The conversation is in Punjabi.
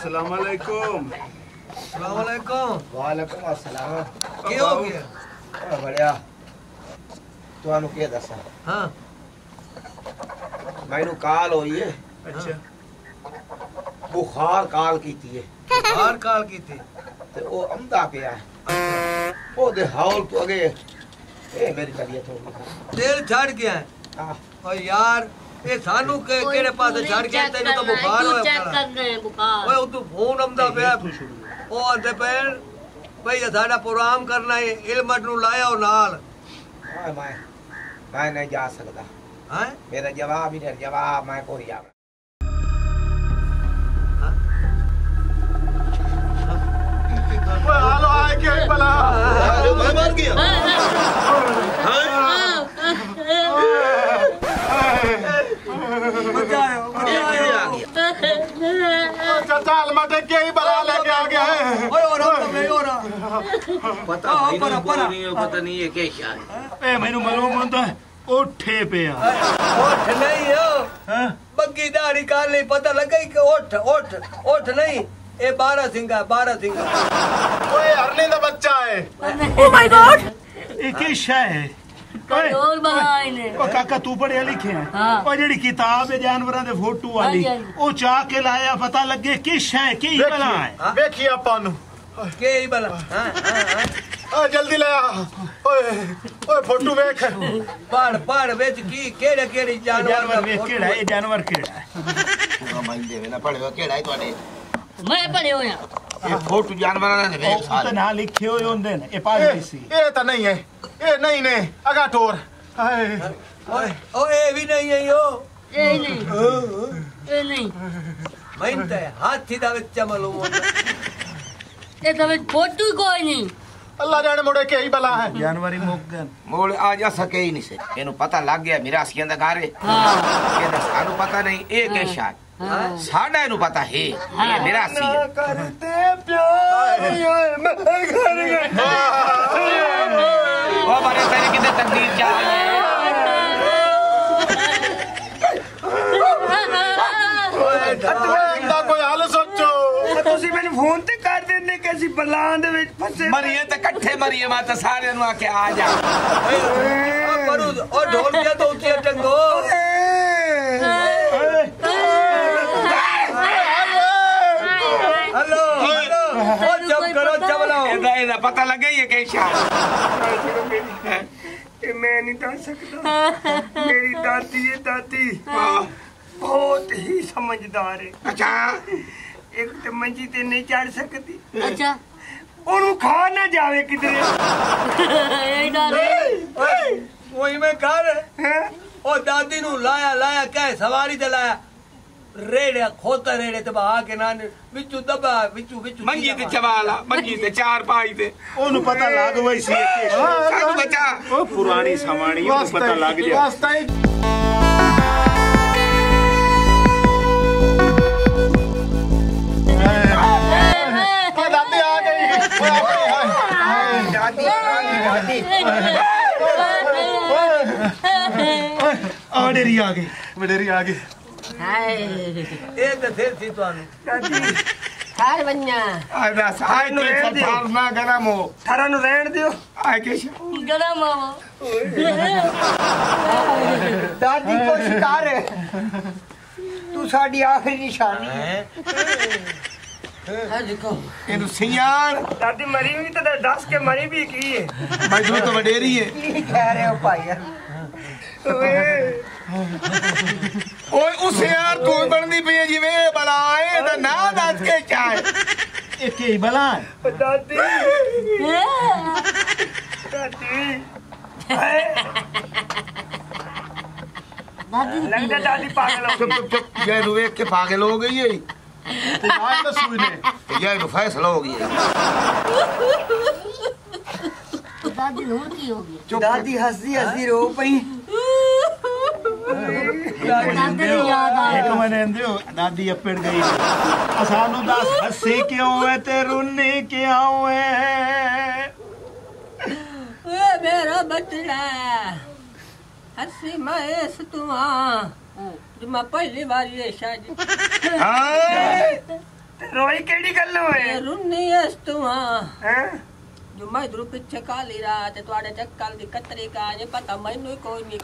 अस्सलाम वालेकुम ਸਲਾਮ ਅਲੈਕੁਮ ਵਾਲੇਕੁਮ ਅਸਲਾਮ ਕੀ ਹੋ ਗਿਆ ਆ ਬੜਿਆ ਤੁਹਾਨੂੰ ਕੀ ਦੱਸਾਂ ਹਾਂ ਮੈਨੂੰ ਕਾਲ ਹੋਈ ਏ अच्छा ਬੁਖਾਰ ਕਾਲ ਕੀਤੀ ਏ ਹਾਰ ਕਾਲ ਕੀਤੀ ਤੇ ਉਹ ਅੰਦਾ ਪਿਆ ਹੈ। ਉਹਦੇ ਹੌਲ ਤੋਂ ਅਗੇ ਇਹ ਮੇਰੀ ਤਬੀਅਤ ਹੋ ਗਈ ਦਿਲ ਛੱਡ ਗਿਆ ਹੈ। ਆ ਓ ਯਾਰ ਇਹ ਸਾਨੂੰ ਕਿਹੜੇ ਪਾਸੇ ਛੱਡ ਗਿਆ ਤੈਨੂੰ ਤਾਂ ਬੁਖਾਰ ਹੋਇਆ ਚੈੱਕ ਕਰਨੇ ਬੁਖਾਰ ਓਏ ਉਦੋਂ ਫੋਨ ਆਉਂਦਾ ਪਿਆ ਉਹ ਆਂਦੇ ਪੈਣ ਭਈ ਸਾਡਾ ਪ੍ਰੋਗਰਾਮ ਕਰਨਾ ਹੈ ਇਲਮਟ ਨੂੰ ਲਾਇਆ ਉਹ ਨਾਲ ਹਾਏ ਮੈਂ ਮੈਂ ਨਹੀਂ ਜਾ ਸਕਦਾ ਹਾਂ ਮੇਰਾ ਜਵਾਬ ਹੀ ਨਹੀਂ ਜਵਾਬ ਮੈਂ ਕੋਈ ਜਾ ਓਏ ਹਾਲੋ ਆਏ ਕਿ ਭਲਾ ਮੈਂ ਮਰ ਗਿਆ ਬਚਾਓ चाचा अलमटे क्या ही भला लेके आ गया है ਓਏ ਹੋਰ ਨਹੀਂ ਹੋ ਰਹਾ ਪਤਾ ਆਹ, ਨਹੀਂ ਪਰਾ, ਪਰਾ। ਨਹੀਂ ਪਤਾ ਨਹੀਂ ਇਹ ਕੀ ਸ਼ਾਇਦ ए मैनू मालूम होता है ਉੱਠੇ ਪਿਆ ਉੱਠ ਨਹੀਂ ਹੋ ਹਾਂ ਬੱਗੀ ਦਾੜੀ ਕਰ ਲਈ ਪਤਾ ਲੱਗਾ ਹੀ ਕਿ ਉੱਠ ਉੱਠ ਉੱਠ ਨਹੀਂ ਇਹ 12 ਸਿੰਘਾ 12 ਸਿੰਘਾ ਓਏ ਹਰਨੇ ਦਾ ਬੱਚਾ ਹੈ ਇਹ ਕੀ ਸ਼ੈ ਹੈ ਨੇ ਉਹ ਕਾਕਾ ਤੂੰ ਪੜਿਆ ਲਿਖਿਆ ਹਾਂ। ਉਹ ਜਿਹੜੀ ਕਿਤਾਬ ਹੈ ਜਾਨਵਰਾਂ ਦੇ ਫੋਟੋ ਵਾਲੀ। ਉਹ ਚਾਹ ਕੇ ਲਾਇਆ ਪਤਾ ਲੱਗੇ ਕੀ ਸ਼ੈ ਕੀ ਬਲਾ ਹੈ। ਵੇਖੀ ਆਪਾਂ ਨੂੰ ਕੇ ਬਲਾ? ਹਾਂ ਹਾਂ ਹਾਂ। ਆ ਜਲਦੀ ਲੈ ਆ। ਓਏ ਓਏ ਫੋਟੋ ਵੇਖ। ਪੜ ਪੜ ਵਿੱਚ ਕੀ ਕਿਹੜੇ ਕਿਹੜੇ ਜਾਨਵਰ ਵੇਖ ਕਿਹੜਾ ਇਹ ਜਾਨਵਰ ਕਿਹੜਾ ਹੈ? ਪੂਰਾ ਮਾਈਂਡ ਦੇਵੇ ਨਾ ਪੜਿਓ ਕਿਹੜਾ ਹੈ ਤੁਹਾਡੇ? ਮੈਂ ਪੜੇ ਹੋਇਆ ਇਹ ਫੋਟੋ ਜਾਨਵਰਾਂ ਦੇ ਵੇਖ ਤਾਂ ਸਾਰੇ। ਨਾ ਲਿਖੇ ਹੋਏ ਹੁੰਦੇ ਨੇ ਇਹ ਪਾਗਲ ਸੀ ਇਹ ਤਾਂ ਨਹੀਂ ਹੈ ਇਹ ਨਹੀਂ ਨੇ ਅਗਾ ਟੋਰ ਹਾਏ। ਓਏ ਓਏ ਇਹ ਵੀ ਨਹੀਂ ਹੈ ਉਹ ਇਹ ਨਹੀਂ। ਇਹ ਨਹੀਂ। ਮੈਂ ਤਾਂ ਹਾਥੀ ਦਾ ਵਿੱਚ ਚਮਲ ਹੁੰਦਾ ਇਹ ਤਾਂ ਵਿੱਚ ਫੋਟੋ ਹੀ ਕੋਈ ਨਹੀਂ। ਅੱਲਾ ਜਾਣੇ ਮੁੜੇ ਕੀ ਹੈ? ਜਾਨਵਰ ਹੀ ਮੁੱਕ ਗਏ। ਮੋੜ ਆ ਜਾ ਸਕੇ ਹੀ ਨਹੀਂ ਸੇ। ਇਹਨੂੰ ਪਤਾ ਲੱਗ ਗਿਆ ਮਿਰਾਸੀਆਂ ਦਾ ਘਰ ਹੈ ਹਾਂ। ਇਹਦਾ ਸਾਨੂੰ ਪਤਾ ਨਹੀਂ ਇਹ ਕੀ ਸ਼ਾਇਦ ਹਾਂ। ਸਾਡਾ ਇਹਨੂੰ ਪਤਾ ਹੈ ਇਹ ਮਿਰਾਸੀ ਹੈ ਕਰਤੇ ਪਿਆਰ ਓਏ ਮੈਂ ਘਰ ਗਿਆ ਉਹ ਬਾਰੇ ਤੇਰੀ ਕਿਤੇ ਤਕਦੀਰ ਚਾਹ ਓਏ ਓਏ ਦਾ ਕੋਈ ਹੱਲ ਸੋਚੋ ਤੁਸੀਂ ਮੈਨੂੰ ਫੋਨ ਤੇ ਕਰ ਦਿੰਦੇ ਕਿ ਅਸੀਂ ਬਲਾਂ ਦੇ ਵਿੱਚ ਫਸੇ ਮਰੀਏ ਤੇ ਇਕੱਠੇ ਮਰੀਏ ਮੈਂ ਤਾਂ ਸਾਰਿਆਂ ਨੂੰ ਆ ਜਾ। ਪਰੂ ਢੋਲ ਕੇ ਤੋਂ ਉੱਚੀ ਟੰਗੋ ਹਲੋ ਹਲੋ। ਓ ਚੁੱਪ ਕਰੋ ਚਵਲਾਓ ਇਹਦਾ ਇਹਦਾ ਪਤਾ ਲੱਗਾ ਹੀ ਹੈ ਕਿ ਸ਼ਾਇਦ ਇਹ ਮੈਂ ਨਹੀਂ ਦੱਸ ਸਕਦਾ। ਮੇਰੀ ਦਾਦੀ ਹੈ ਦਾਦੀ। ਬਹੁਤ ਹੀ ਸਮਝਦਾਰ ਹੈ। ਅੱਛਾ। ਇੱਕ ਤੇ ਮੰਜੀ ਤੇ ਨਹੀਂ ਚੜ ਸਕਦੀ। ਅੱਛਾ। ਉਹਨੂੰ ਖਾ ਨਾ ਜਾਵੇ ਕਿਧਰੇ। ਇਹ ਨਾ ਓਏ ਉਹੀ ਮੈਂ ਕਰ ਉਹ ਦਾਦੀ ਨੂੰ ਲਾਇਆ ਲਾਇਆ ਕਹੇ ਸਵਾਰੀ ਤੇ ਲਾਇਆ। ਰੇੜਿਆ ਖੋਤਾ ਰੇੜੇ ਤੇ ਬਹਾ ਕੇ ਨਾ ਵਿੱਚੋਂ ਦਬਾ ਵਿੱਚੋਂ ਵਿੱਚੋਂ ਮੰਜੀ ਤੇ ਚਵਾਲਾ ਮੰਜੀ ਤੇ ਚਾਰ ਪਾਈ ਤੇ। ਉਹਨੂੰ ਪਤਾ ਲੱਗ ਵਈ ਸੀ ਕਿ ਸਾਨੂੰ ਬਚਾ ਉਹ ਪੁਰਾਣੀ ਸਮਾਣੀ ਉਹਨੂੰ ਪਤਾ ਲੱਗ ਜਾ। ਆ ਡੇਰੀ ਆ ਗਈ। ਵਡੇਰੀ ਆ ਗਈ। ਹਾਏ। ਇਹ ਤੇ ਫਿਰ ਸੀ ਤੁਹਾਨੂੰ। ਹਾਰ ਬੰਨਾ ਤੇ ਫਾਰ ਨਾ ਗਰਮ ਹੋ ਥਾਰਾ ਨੂੰ ਰਹਿਣ ਦਿਓ। ਆ ਕੇ ਗਲਾ ਮਾਵਾ ਦਾਦੀ ਕੋ ਸ਼ਿਕਾਰ ਹੈ। ਤੂੰ ਸਾਡੀ ਆਖਰੀ ਨਿਸ਼ਾਨੀ ਹੈ। ਇਹਨੂੰ ਸਿਆਣ ਦਾਦੀ ਮਰੀ ਵੀ ਤਾਂ ਦੱਸ ਕੇ ਮਰੀ ਵੀ ਕੀ ਹੈ? ਮੈਨੂੰ ਤਾਂ ਵਡੇਰੀ ਹੈ। ਕੀ ਕਹਿ ਰਹੇ ਹੋ ਭਾਈ? ਓਏ। ਉਸ ਯਾਰ ਤੂੰ ਬਣਦੀ ਪਈ ਜਿਵੇਂ ਇਹ ਬਲਾ ਹੈ ਤਾਂ ਨਾ ਦੱਸ ਕੇ ਚਾਹ। ਇਹ ਕੀ ਬਲਾ ਹੈ? ਦਾਦੀ। ਦਾਦੀ ਦਾਦੀ ਲੱਗਦਾ ਦਾਦੀ ਪਾਗਲ ਹੋ ਚੁੱਪ ਇਹ ਨੂੰ ਵੇਖ ਕੇ ਪਾਗਲ ਹੋ ਗਈ ਹੈ ਤੇ ਨਾਲ ਤਾਂ ਸੂਈ ਨੇ ਤੇ ਇਹ ਨੂੰ ਫੈਸਲਾ ਹੋ ਗਿਆ। ਦਾਦੀ ਨੂੰ ਕੀ ਹੋ ਗਿਆ? ਦਾਦੀ ਹੱਸਦੀ ਹੱਸਦੀ ਰੋ ਪਈ। ਇੱਕ ਮਨੇ ਦਿਓ ਦਾਦੀ ਅੱਪੜ ਗਈ। ਸਾਨੂੰ ਦੱਸ ਹੱਸੀ ਕਿਉਂ ਹੈ ਤੇ ਰੁੰਨੀ ਕਿਉਂ ਹੈ ਓਏ ਮੇਰਾ ਬੱਚੜਾ ਹੱਸੀ ਮੈਂ ਇਸ ਤੂੰ ਆ ਜੀ ਮੈਂ ਪਹਿਲੀ ਵਾਰੀ ਇਹ ਸ਼ਾਦੀ ਹਾਂ ਤੇ ਰੋਈ ਕਿਹੜੀ ਗੱਲੋਂ ਇਹ ਹੈ ਰੁੰਨੀ ਇਸ ਤੂੰ ਹਾਂ? ਹੈ ਜੋ ਪਿੱਛੇ ਕਾਲੀ ਰਾਤ ਤੇ ਤੁਹਾਡੇ ਚੱਕਲ ਦੀ ਕਤਰੀ ਕਾ ਜੇ ਪਤਾ ਮੈਨੂੰ ਕੋਈ ਨਹੀਂ